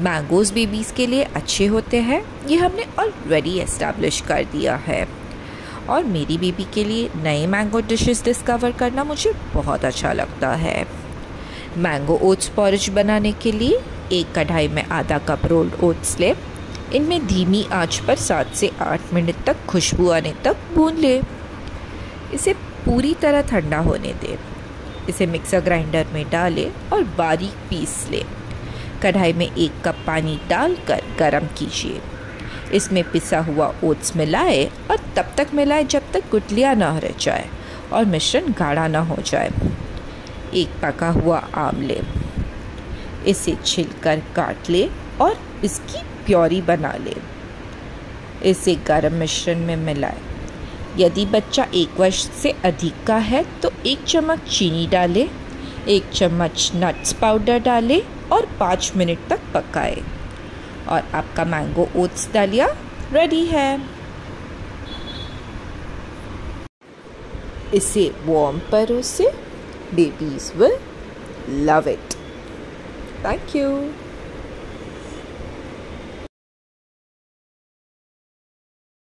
Mangoes babies के लिए अच्छे होते हैं, ये हमने ऑलरेडी एस्टेब्लिश कर दिया है। और मेरी बेबी के लिए नए मैंगो डिशेस डिस्कवर करना मुझे बहुत अच्छा लगता है। मैंगो ओट्स पॉरिज बनाने के लिए एक कढ़ाई में आधा कप रोल्ड ओट्स ले, इनमें धीमी आँच पर सात से आठ मिनट तक खुशबू आने तक भून ले। इसे पूरी तरह ठंडा होने दें। इसे मिक्सर ग्राइंडर में डालें और बारीक पीस लें। कढ़ाई में एक कप पानी डालकर गरम कीजिए। इसमें पिसा हुआ ओट्स मिलाए और तब तक मिलाए जब तक गुटलियाँ ना रह जाए और मिश्रण गाढ़ा ना हो जाए। एक पका हुआ आम ले इसे छिलकर काट ले और इसकी प्योरी बना ले। इसे गर्म मिश्रण में मिलाए। यदि बच्चा एक वर्ष से अधिक का है तो एक चम्मच चीनी डालें एक चम्मच नट्स पाउडर डालें और पाँच मिनट तक पकाएँ। और आपका मैंगो ओट्स डालिया रेडी है। इसे वार्म परोसे babies will love it thank you